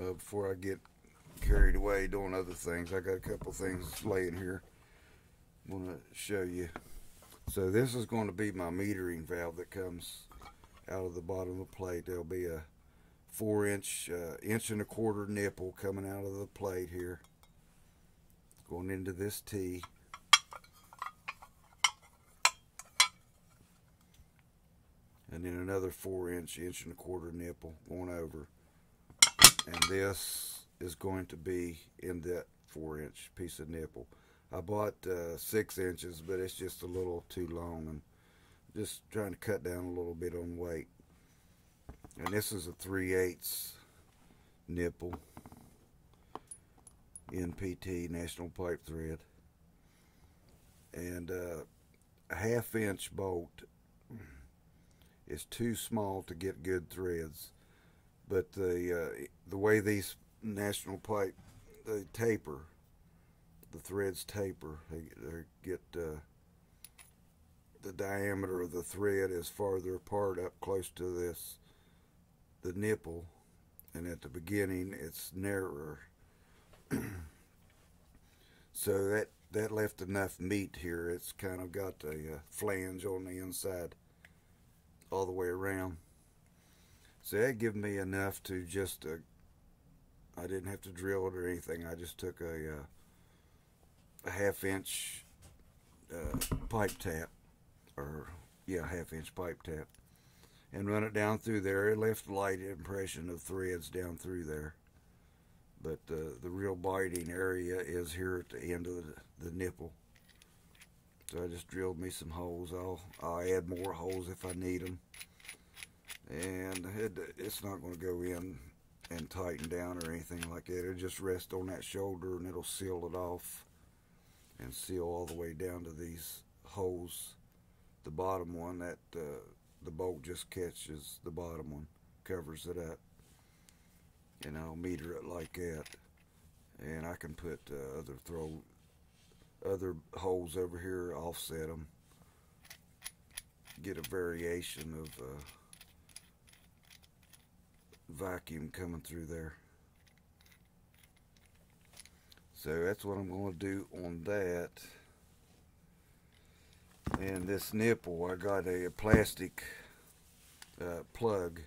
uh, before I get carried away doing other things. I got a couple things laying here. I want to show you. So this is going to be my metering valve that comes out of the bottom of the plate. There'll be a four inch, uh, inch and a quarter nipple coming out of the plate here, going into this T. And then another four inch, inch and a quarter nipple going over. And this is going to be in that four inch piece of nipple. I bought uh, six inches, but it's just a little too long and just trying to cut down a little bit on weight. And this is a 3 eighths nipple NPT National Pipe Thread. And uh, a half inch bolt is too small to get good threads. But the uh, the way these National Pipe they taper, the threads taper. They, they get uh, the diameter of the thread is farther apart up close to this the nipple and at the beginning it's narrower so that that left enough meat here it's kind of got a uh, flange on the inside all the way around so that gave me enough to just uh, I didn't have to drill it or anything I just took a, uh, a half inch uh, pipe tap or yeah half inch pipe tap and run it down through there. It left light impression of threads down through there. But uh, the real biting area is here at the end of the, the nipple. So I just drilled me some holes. I'll, I'll add more holes if I need them. And it, it's not going to go in and tighten down or anything like that. It'll just rest on that shoulder and it'll seal it off and seal all the way down to these holes. The bottom one that uh, the bolt just catches the bottom one, covers it up, and I'll meter it like that. And I can put uh, other throw other holes over here, offset them, get a variation of uh, vacuum coming through there. So that's what I'm going to do on that. And this nipple, I got a, plastic uh, plug,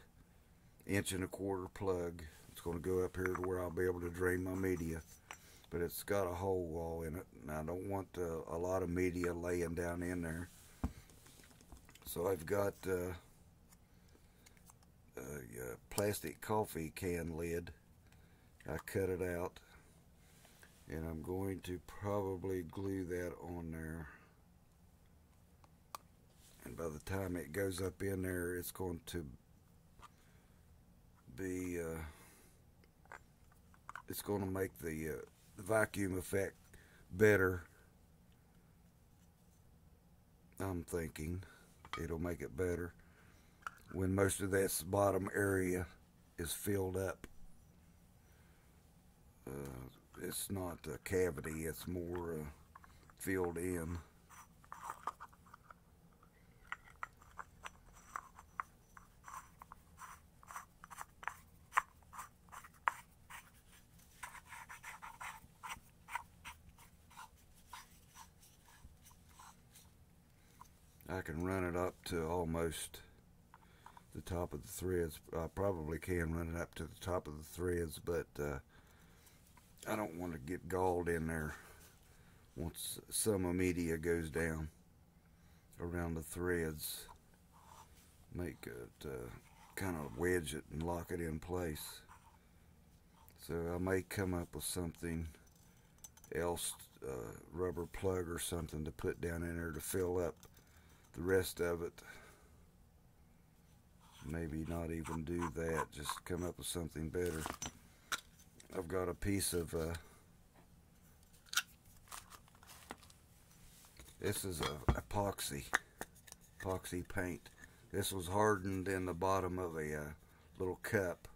inch and a quarter plug. It's going to go up here to where I'll be able to drain my media. But it's got a hole wall in it, and I don't want uh, a lot of media laying down in there. So I've got uh, a, plastic coffee can lid. I cut it out, and I'm going to probably glue that on there. And by the time it goes up in there it's going to be uh, it's going to make the, uh, the vacuum effect better. I'm thinking it'll make it better when most of that bottom area is filled up. Uh, it's not a cavity it's more uh, filled in. I can run it up to almost the top of the threads. I probably can run it up to the top of the threads, but uh, I don't want to get galled in there once some media goes down around the threads. Make it uh, kind of wedge it and lock it in place. So I may come up with something else, uh, rubber plug or something to put down in there to fill up the rest of it maybe not even do that just come up with something better. I've got a piece of uh, this is a epoxy epoxy paint. This was hardened in the bottom of a uh, little cup.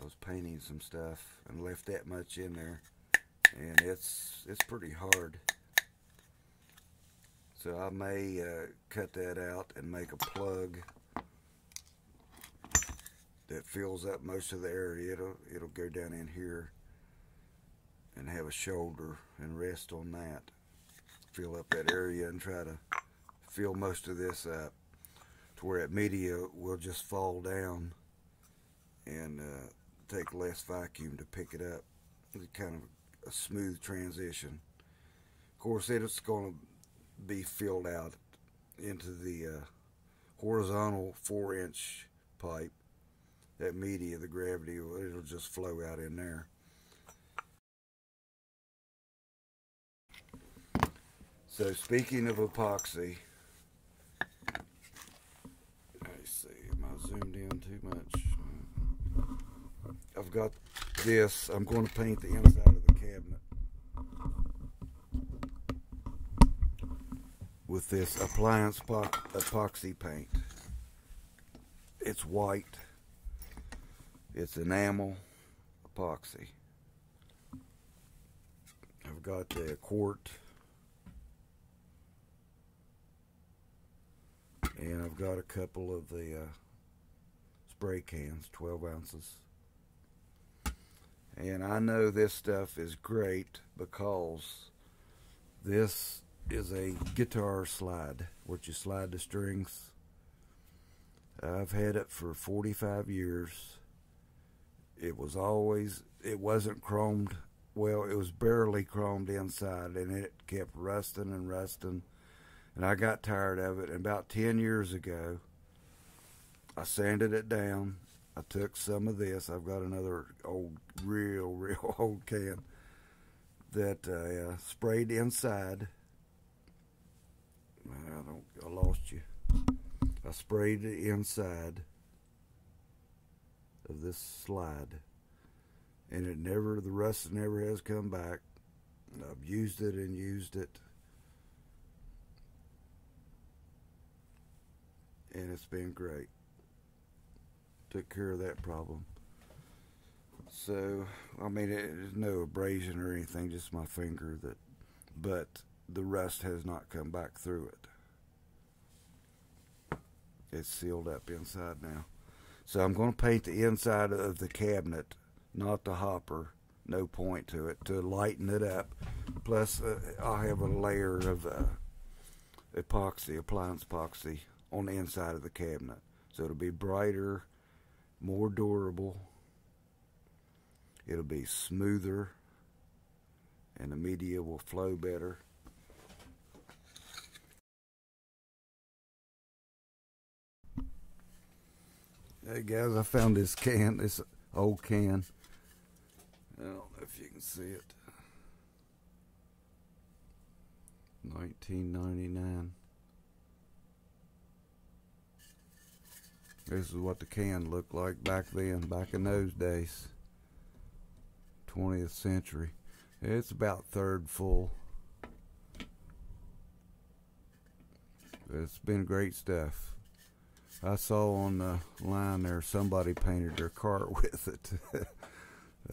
I was painting some stuff and left that much in there and it's it's pretty hard. So I may uh, cut that out and make a plug that fills up most of the area. It'll it'll go down in here and have a shoulder and rest on that. Fill up that area and try to fill most of this up to where that media will just fall down and uh, take less vacuum to pick it up. It's kind of a smooth transition. Of course, it's going to be filled out into the uh, horizontal four inch pipe. That media, the gravity, it'll just flow out in there. So speaking of epoxy, let see, am I zoomed in too much? I've got this, I'm going to paint the inside of the cabinet with this appliance epoxy paint. It's white, it's enamel epoxy. I've got the quart. And I've got a couple of the uh, spray cans 12 ounces. And I know this stuff is great because this is a guitar slide where you slide the strings. I've had it for 45 years it was always it wasn't chromed well it was barely chromed inside and it kept rusting and rusting and I got tired of it. And about 10 years ago, I sanded it down. I took some of this. I've got another old, real, real old can that I uh, sprayed inside. I don't. I lost you. I sprayed the inside of this slide, and it never. The rust never has come back. I've used it and used it. and it's been great. Took care of that problem. So, I mean, there's no abrasion or anything, just my finger that, but the rust has not come back through it. It's sealed up inside now. So I'm going to paint the inside of the cabinet, not the hopper. No point to it to lighten it up. Plus, uh, I'll have a layer of uh, epoxy, appliance epoxy on the inside of the cabinet. So it'll be brighter, more durable, it'll be smoother, and the media will flow better. Hey guys, I found this can, this old can. I don't know if you can see it. 1999. This is what the can looked like back then, back in those days. 20th century. It's about third full. It's been great stuff. I saw on the line there somebody painted their cart with it.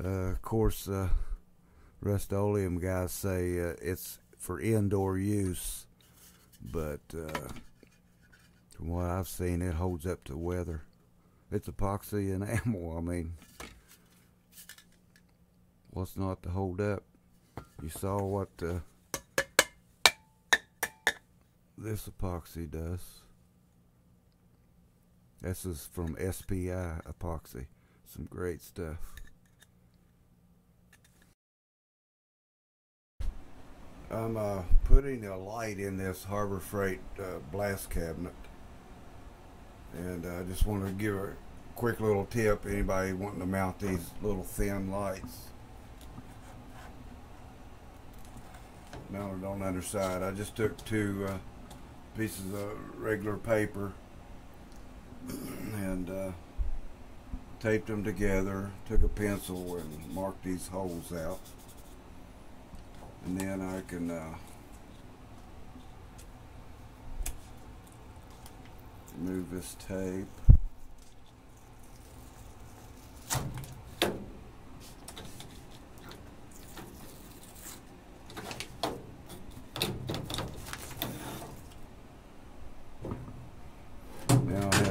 uh, of course, uh, Rust-Oleum guys say uh, it's for indoor use, but uh, from what I've seen, it holds up to weather. It's epoxy enamel. I mean, what's not to hold up? You saw what uh, this epoxy does. This is from SPI epoxy. Some great stuff. I'm uh, putting a light in this Harbor Freight uh, blast cabinet and I uh, just want to give a quick little tip anybody wanting to mount these little thin lights mounted on the underside I just took two uh, pieces of regular paper and uh, taped them together took a pencil and marked these holes out and then I can uh, remove this tape.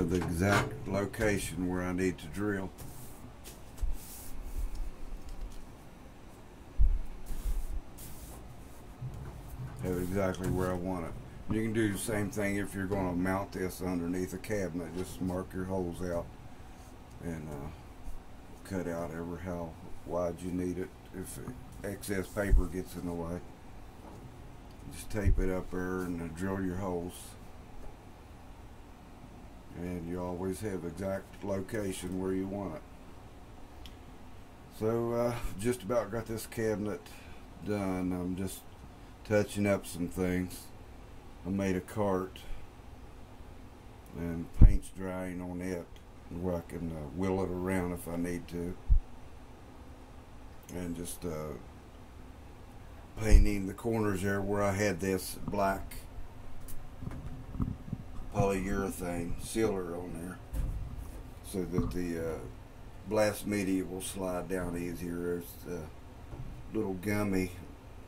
The exact location where I need to drill. Have exactly where I want it. You can do the same thing if you're going to mount this underneath a cabinet. Just mark your holes out and uh, cut out ever how wide you need it. If excess paper gets in the way, just tape it up there and uh, drill your holes. And you always have exact location where you want it. So uh, just about got this cabinet done. I'm just touching up some things. I made a cart and paint's drying on it where I can uh, wheel it around if I need to and just uh, painting the corners there where I had this black polyurethane sealer on there so that the uh, blast media will slide down easier. There's a little gummy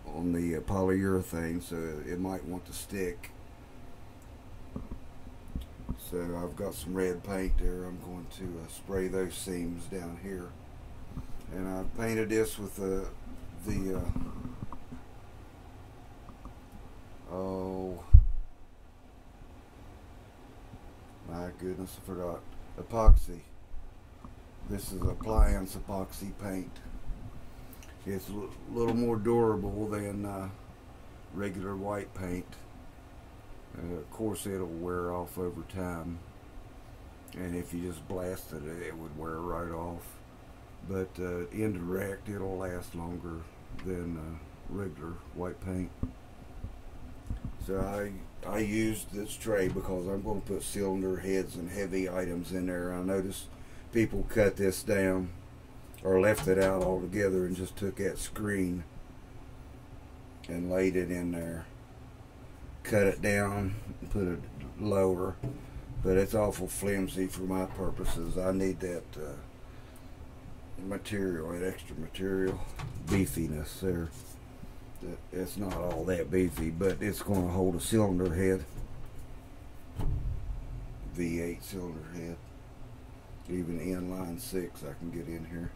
on the uh, polyurethane so it might want to stick. So I've got some red paint there. I'm going to uh, spray those seams down here. And I painted this with the, the uh, oh, my goodness, I forgot, epoxy. This is appliance epoxy paint. It's a little more durable than uh, regular white paint. Uh, of course, it'll wear off over time. And if you just blasted it, it would wear right off. But uh, indirect, it'll last longer than uh, regular white paint. I I used this tray because I'm going to put cylinder heads and heavy items in there. I noticed people cut this down or left it out altogether and just took that screen and laid it in there. Cut it down and put it lower but it's awful flimsy for my purposes. I need that uh, material that extra material. Beefiness there it's not all that beefy but it's going to hold a cylinder head V8 cylinder head even inline six I can get in here